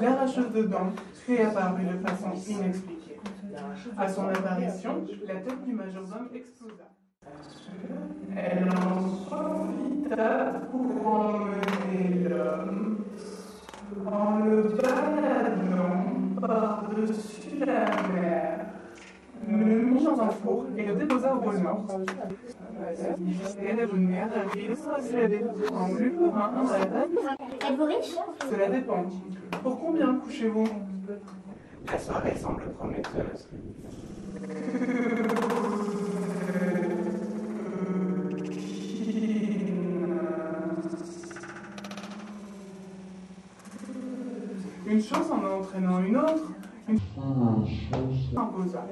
L'arracheuse de dents fut apparue de façon inexpliquée. À son apparition, la tête du majordome explosa. Elle en pour emmener l'homme en le par-dessus et le déposa au pôle Nord. Êtes-vous riche? Cela dépend. Pour combien couchez-vous? La soirée semble prometteuse. Une chose en entraînant une autre, une chose s'imposa.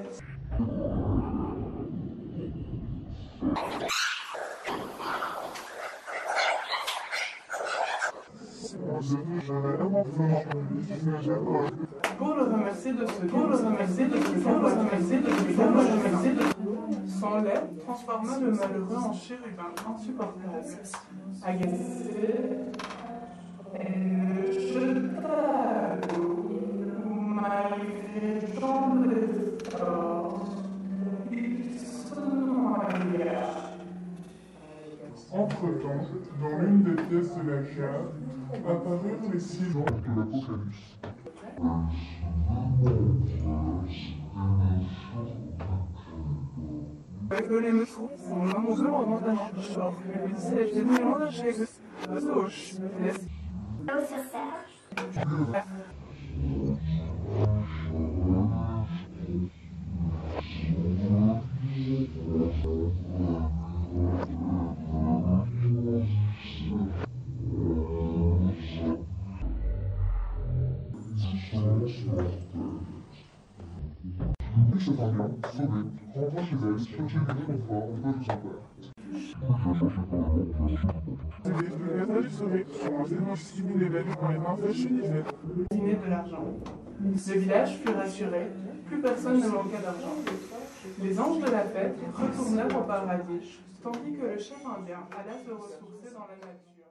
Pour le remercier de ce pour le remercier de ce pour le de ce pour le remercier de son lait transforma le malheureux en chérubin insupportable. Agacé, Entre-temps, dans l'une des pièces de la cave, apparurent les six gens de l'Apocalypse. Le village fut rassuré, plus personne ne manqua d'argent. Les anges de la fête retournèrent au paradis, tandis que le chef indien alla se ressourcer dans la nature.